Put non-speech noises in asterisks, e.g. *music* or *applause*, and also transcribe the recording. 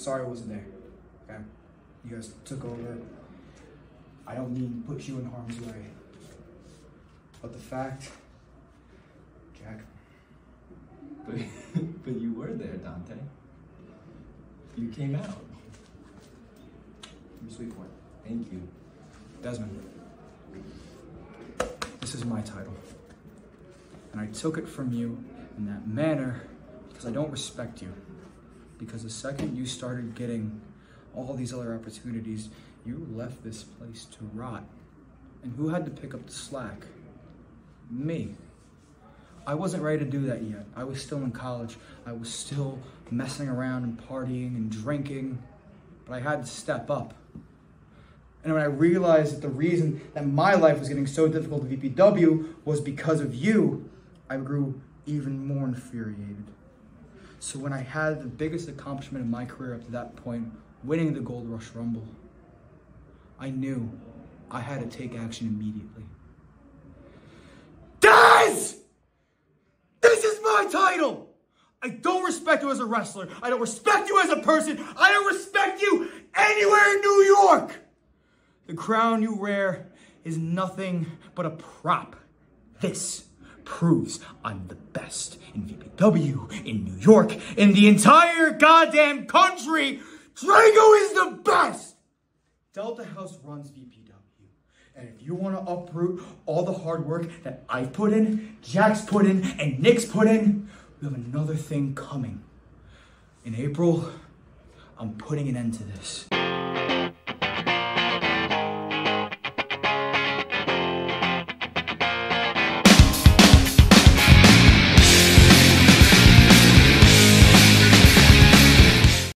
sorry I wasn't there. Okay? You guys took over. I don't mean to put you in harm's way. But the fact, Jack, *laughs* But, but you were there, Dante. You came out. you sweet boy. Thank you. Dezmond, this is my title. And I took it from you in that manner because I don't respect you. Because the second you started getting all these other opportunities, you left this place to rot. And who had to pick up the slack? Me. I wasn't ready to do that yet. I was still in college. I was still messing around and partying and drinking. But I had to step up. And when I realized that the reason that my life was getting so difficult at VPW was because of you, I grew even more infuriated. So when I had the biggest accomplishment in my career up to that point, winning the Gold Rush Rumble, I knew I had to take action immediately. Guys! This is my title! I don't respect you as a wrestler. I don't respect you as a person. I don't respect you anywhere in New York! The crown you wear is nothing but a prop. This proves I'm the best in VPW, in New York, in the entire goddamn country. Drago is the best! Delta House runs VPW. And if you want to uproot all the hard work that I've put in, Jack's put in, and Nick's put in, we have another thing coming. In April, I'm putting an end to this.